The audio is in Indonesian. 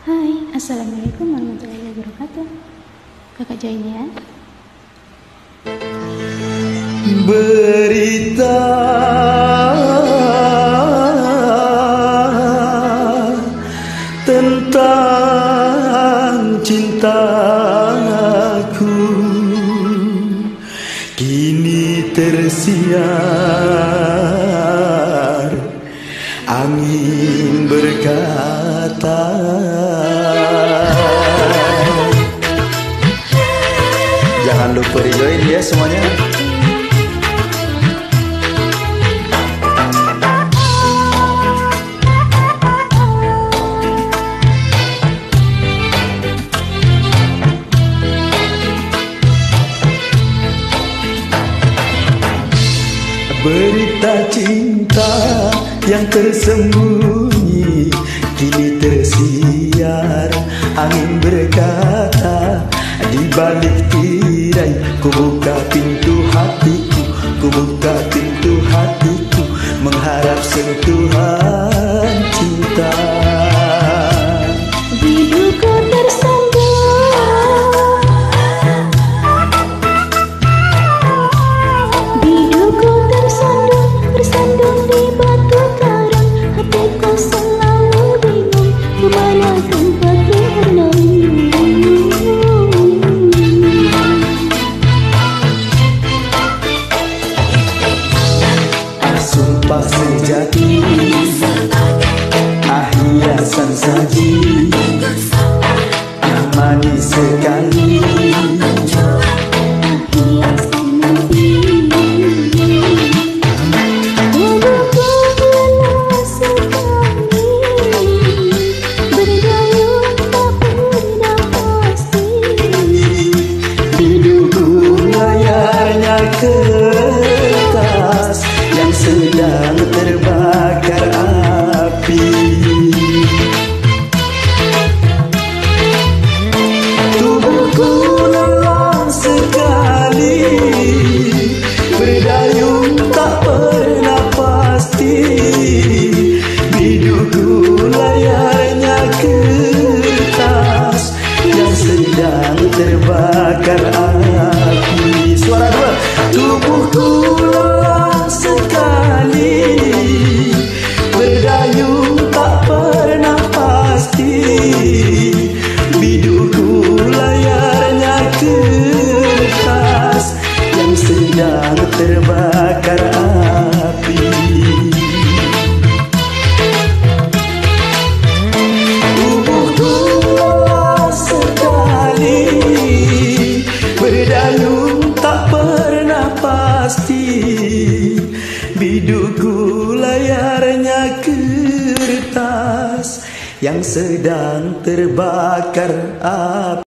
Hai, Assalamualaikum warahmatullahi wabarakatuh. Kakak Jainian Berita Tentang cintaku Kini tersiar. Angin berkata Di join ya semuanya. Berita cinta yang tersembunyi Kini tersiar. Angin berkata Di balik tirai ku buka pintu hatiku Ku buka Sumpah sejati. Ah hiasan saji. Ah manis sekali sedang terbakar pasti Bidukku layarnya kertas Yang sedang terbakar. api